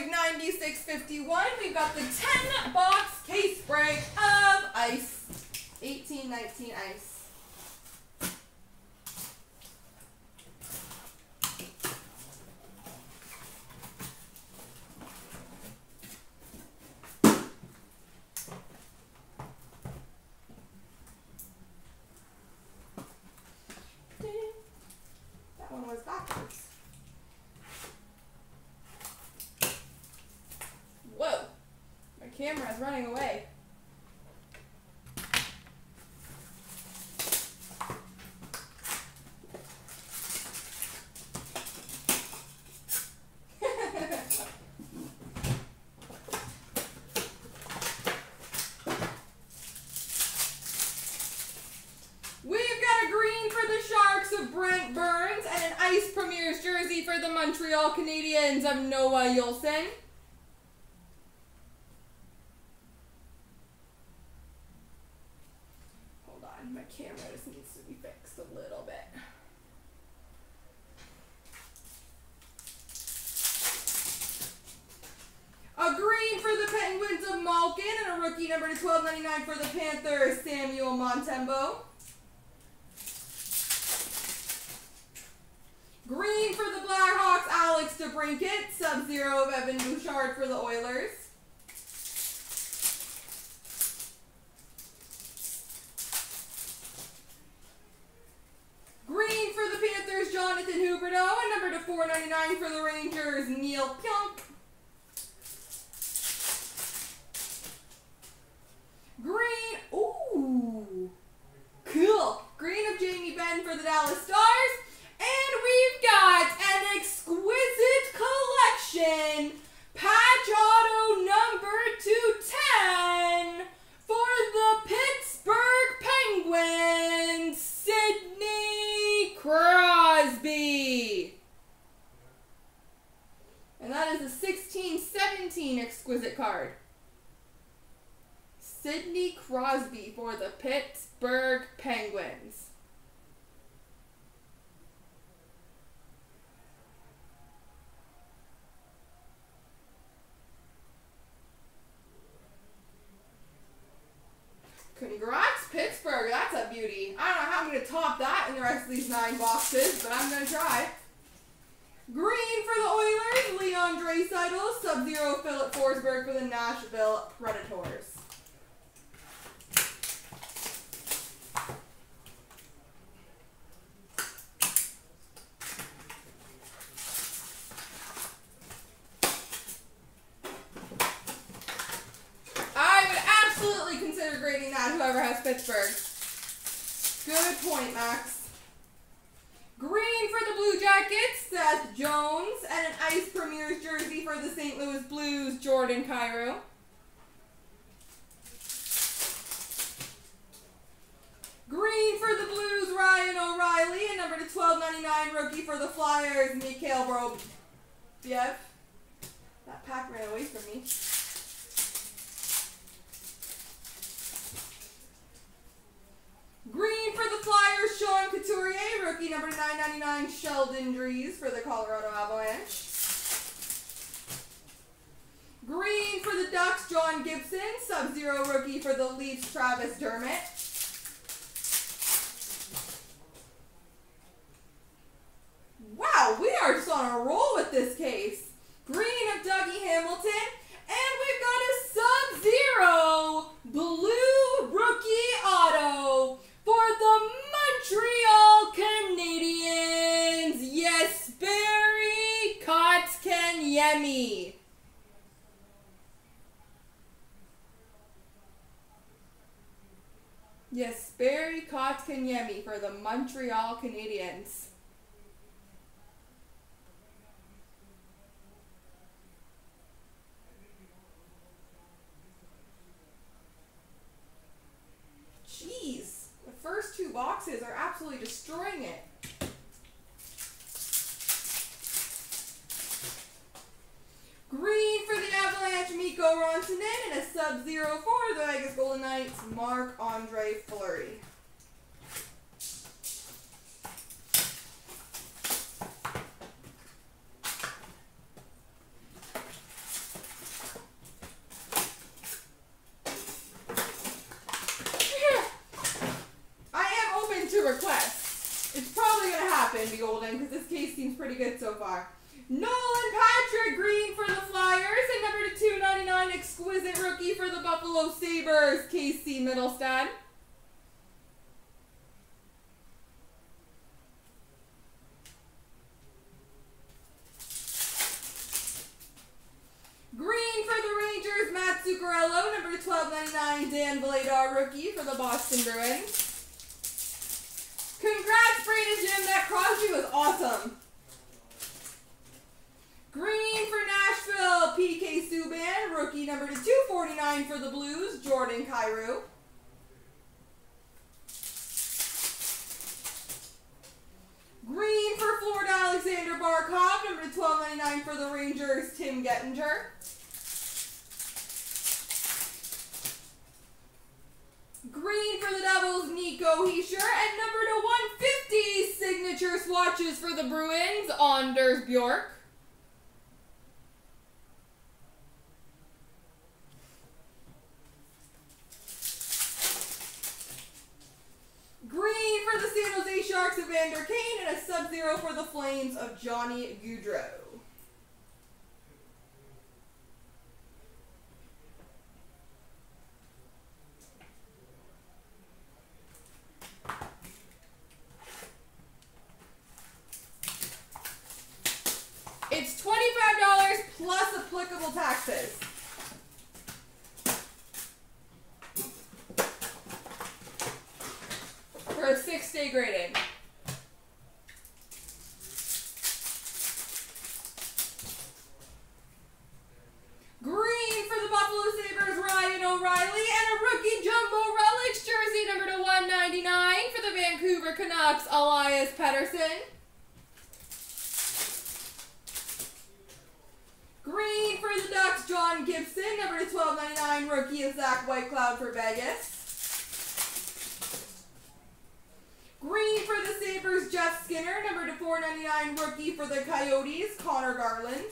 break 96.51. We've got the 10 box case break of ice. 1819 ice. That one was backwards. Whoa! Camera is running away. We've got a green for the Sharks of Brent Burns and an Ice Premieres jersey for the Montreal Canadiens of Noah Juulsen. Hold on, my camera just needs to be fixed a little bit. A green for the Penguins of Malkin and a rookie number to 12.99 for the Panthers, Samuel Montembeault. Green for the Blackhawks, Alex DeBrincat. Sub-zero of Evan Bouchard for the Oilers. Number to 499 for the Rangers, Neal Pionk. Green, ooh, cool. Green of Jamie Benn for the Dallas Stars. And we've got an exquisite collection. Patch auto number 210 for the Pittsburgh Penguins, Sidney Crosby. And that is a 1617 exquisite card. Sidney Crosby for the Pittsburgh Penguins. Congrats, Pittsburgh. That's a beauty. I don't know how I'm going to top that in the rest of these nine boxes, but I'm going to try. Green for the Oilers, Leon Draisaitl. Sub-Zero Philip Forsberg for the Nashville Predators. I would absolutely consider grading that, whoever has Pittsburgh. Green for the Blue Jackets, Seth Jones, and an Ice Premieres jersey for the St. Louis Blues, Jordan Kyrou. Green for the Blues, Ryan O'Reilly, and number to 12.99 rookie for the Flyers, Mikhail Vorobyev. That pack ran away from me. Green for the Flyers, Sean Couturier. Rookie number 999, Sheldon Dries for the Colorado Avalanche. Green for the Ducks, John Gibson. Sub-Zero rookie for the Leafs, Travis Dermott. Wow, we are just on a roll with this case. Green of Dougie Hamilton. And we've got a Sub-Zero blue rookie auto Montreal Canadiens. Jesperi Kotkaniemi. Jesperi Kotkaniemi for the Montreal Canadiens. Boxes are absolutely destroying it. Green for the Avalanche, Mikko Rantanen, and a sub-zero for the Vegas Golden Knights, Marc-Andre Fleury. get so far. Nolan Patrick, green for the Flyers. And number to 299, exquisite rookie for the Buffalo Sabres, Casey Mittelstadt. Green for the Rangers, Matt Zuccarello. Number 1299, Dan Vladar, rookie for the Boston Bruins. Congrats, Brandon Jim. That Crosby was awesome. Green for Nashville, PK Subban. Rookie number to 249 for the Blues, Jordan Kyrou. Green for Florida, Alexander Barkov. Number to 1299 for the Rangers, Tim Gettinger. Green for the Devils, Nico Hischier. And number to 150, signature swatches for the Bruins, Anders Bjork. Green for the San Jose Sharks, Evander Kane. And a Sub-Zero for the Flames of Johnny Gaudreau. It's $25 plus applicable taxes. For a six-day grading. Green for the Buffalo Sabres, Ryan O'Reilly, and a rookie jumbo relics jersey number to 199 for the Vancouver Canucks, Elias Pettersson. Green for the Ducks, John Gibson. Number to 1299, rookie of Zach Whitecloud for Vegas. Green for the Sabres, Jeff Skinner. Number to 499, rookie for the Coyotes, Conor Garland.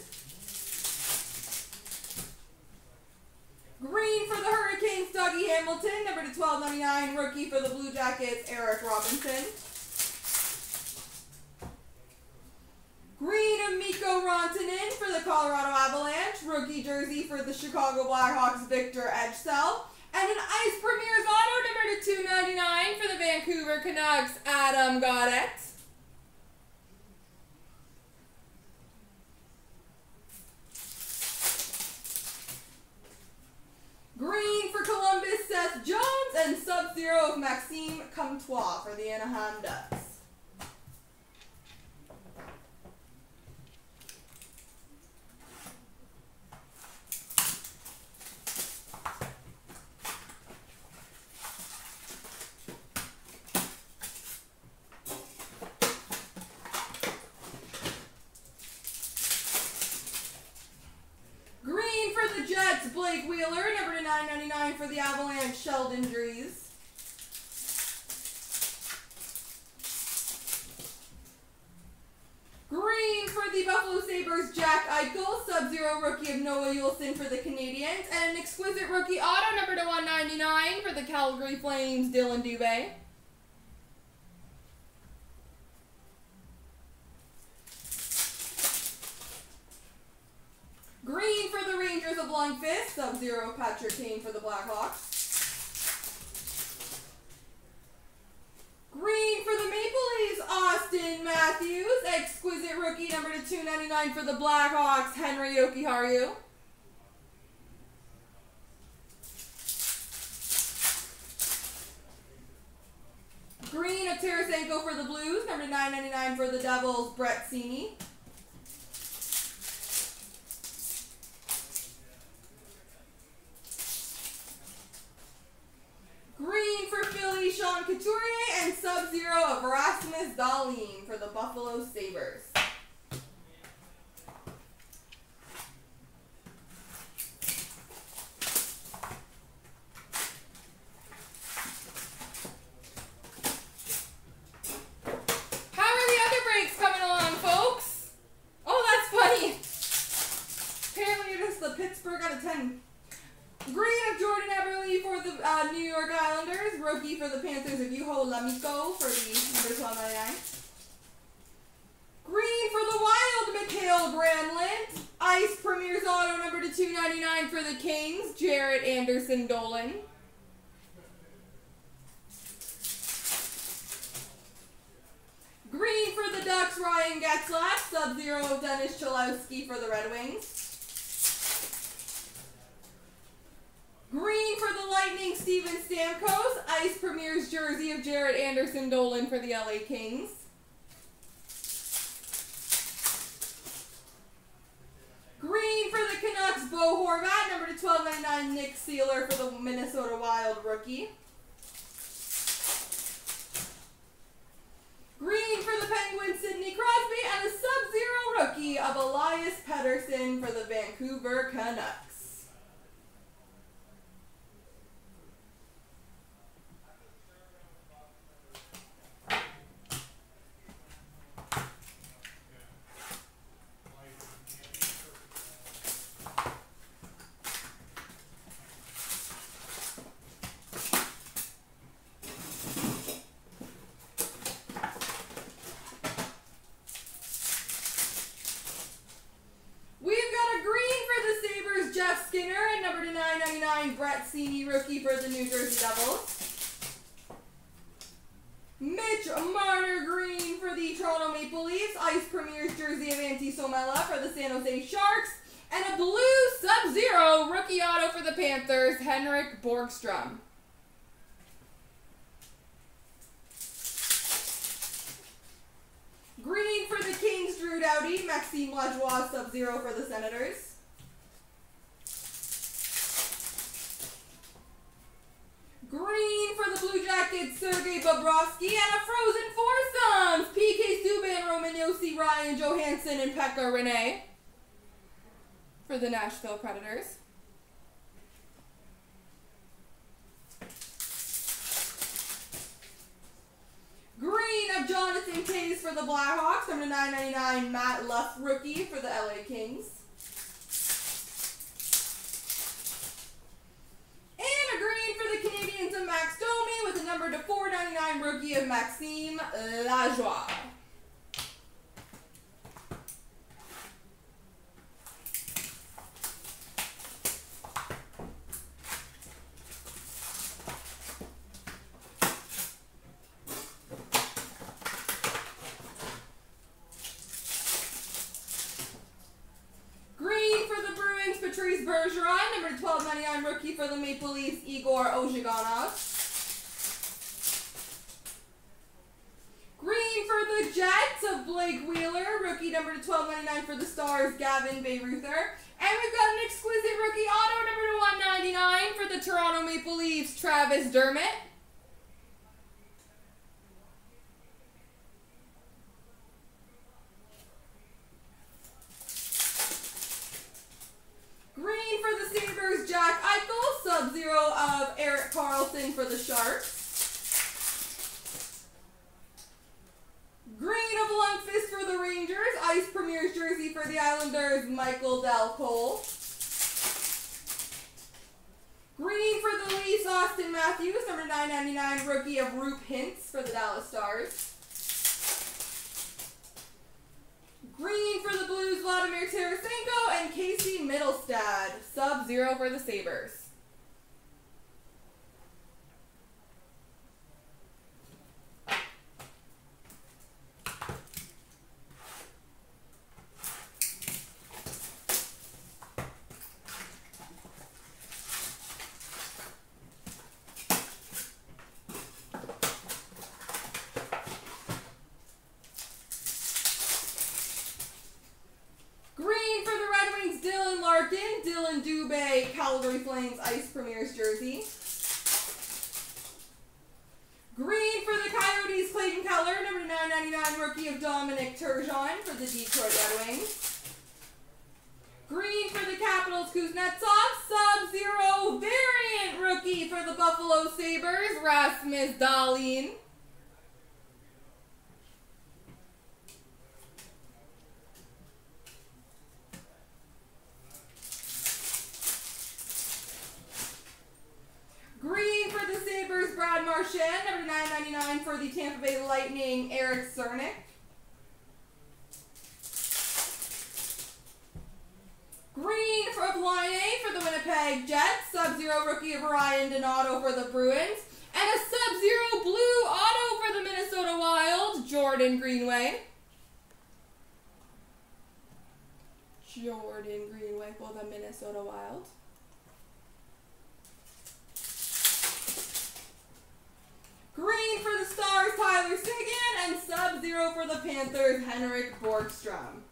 Green for the Hurricanes, Dougie Hamilton. Number to 1299, rookie for the Blue Jackets, Eric Robinson. Green of Mikko Rantanen for the Colorado Avalanche. Rookie jersey for the Chicago Blackhawks, Victor Ejdsell. And an Ice Premieres Auto number to 299 for the Vancouver Canucks, Adam Gaudette. Green for Columbus, Seth Jones. And Sub-Zero of Maxime The Jets, Blake Wheeler. Number to 999 for the Avalanche, Sheldon Dries. Rookie of Noah Juulsen for the Canadians. And an exquisite rookie auto number to 199 for the Calgary Flames, Dillon Dubé. Green for the Rangers of Lundqvist. Sub-Zero Patrick Kane for the Blackhawks. Green for the Maple Leafs, Auston Matthews. Exquisite rookie number to 299 for the Blackhawks, Henri Jokiharju. Green of Tarasenko for the Blues, number 999 for the Devils, Brett Seney. Uh, New York Islanders. Rookie for the Panthers of Juho Lammikko for the number 1299. Green for the Wild, Mikael Granlund. Ice Premieres Auto number to 299 for the Kings, Jaret Anderson Dolan. Green for the Ducks, Ryan Getzlaff. Sub-Zero, Dennis Cholowski for the Red Wings. Green for the Lightning, Steven Stamkos. Ice Premieres jersey of Jaret Anderson Dolan for the LA Kings. Green for the Canucks, Bo Horvat. Number to 1299, Nick Seeler for the Minnesota Wild rookie. Green for the Penguins, Sidney Crosby. And a Sub-Zero rookie of Elias Pettersson for the Vancouver Canucks. We've got a green for the Sabres, Jeff Skinner, and number to 999, Brett Seney, rookie for the New Jersey Devils. Mitch Marner green for the Toronto Maple Leafs, Ice Premieres jersey of Antti Suomela for the San Jose Sharks, and a blue Sub-Zero rookie auto for the Panthers, Henrik Borgstrom. Green for the Kings, Drew Doughty. Maxime Lajoie, Sub-Zero for the Senators. Green for the Blue Jackets, Sergei Bobrovsky. And a Frozen Foursomes, PK Subban, Roman Josi, Ryan Johansen, and Pekka Rinne for the Nashville Predators. Green of Jonathan Case for the Blackhawks. Number 999, Matt Luff, rookie for the LA Kings. And a green for the Canadians of Max Domi with a number to 499 rookie of Maxime Lajoie. Green for the Bruins, Patrice Bergeron. Number 1299 rookie for the Maple Leafs, Igor Ozhiganov. Green for the Jets of Blake Wheeler. Rookie number to 1299 Gavin Bayreuther. And we've got an exquisite rookie auto number to 199 for the Toronto Maple Leafs, Travis Dermott. Green for the Sabres, Jack Eichel. Sub-Zero of Erik Karlsson for the Sharks. Green of Lundqvist for the Rangers. Ice Premieres jersey for the Islanders, Michael Dal Colle. Green for the Leafs, Auston Matthews. Number 999, rookie of Roope Hintz for the Dallas Stars. Green for the Blues, Vladimir Tarasenko, and Casey Mittelstadt. Sub-Zero for the Sabres. Green for the Red Wings, Dylan Dillon Dubé, Calgary Flames Ice Premier's jersey. Green for the Coyotes, Clayton Keller, number 999 rookie of Dominic Turgeon for the Detroit Red Wings. Green for the Capitals, Kuznetsov, Sub-Zero variant rookie for the Buffalo Sabres, Rasmus Dahlin. Green for the Sabres, Brad Marchand. Number 999 for the Tampa Bay Lightning, Erik Cernak. Green for Blaine for the Winnipeg Jets, Sub-Zero rookie of Ryan Donato for the Bruins, and a Sub-Zero blue auto for the Minnesota Wild, Jordan Greenway. Jordan Greenway for the Minnesota Wild. Green for Tyler Seguin, and Sub-Zero for the Panthers, Henrik Borgstrom.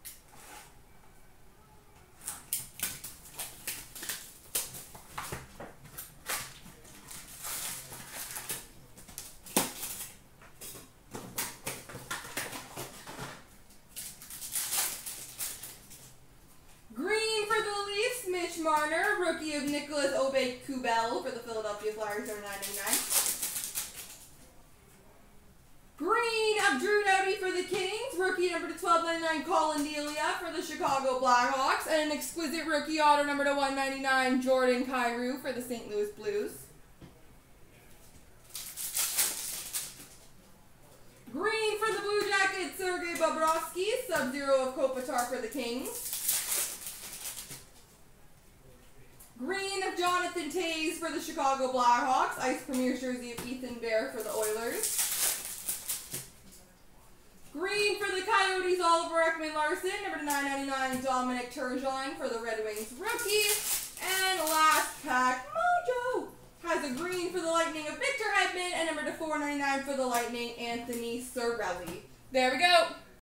Green for the Leafs, Mitch Marner, rookie of Nicolas Aubé Kubel for the Philadelphia Flyers, number 999. Green of Drew Doughty for the Kings, rookie number to 1299 Collin Delia for the Chicago Blackhawks, and an exquisite rookie auto number to 199 Jordan Kyrou for the St. Louis Blues. Green for the Blue Jackets, Sergei Bobrovsky, Sub-Zero of Kopitar for the Kings. Green of Jonathan Toews for the Chicago Blackhawks. Ice Premier jersey of Ethan Bear for the Oilers. Green for the Coyotes, Oliver Ekman Larsson. Number to 999, Dominic Turgeon for the Red Wings rookie. And last pack, Mojo has a green for the Lightning of Victor Hedman and number to 499 for the Lightning, Anthony Cirelli. There we go.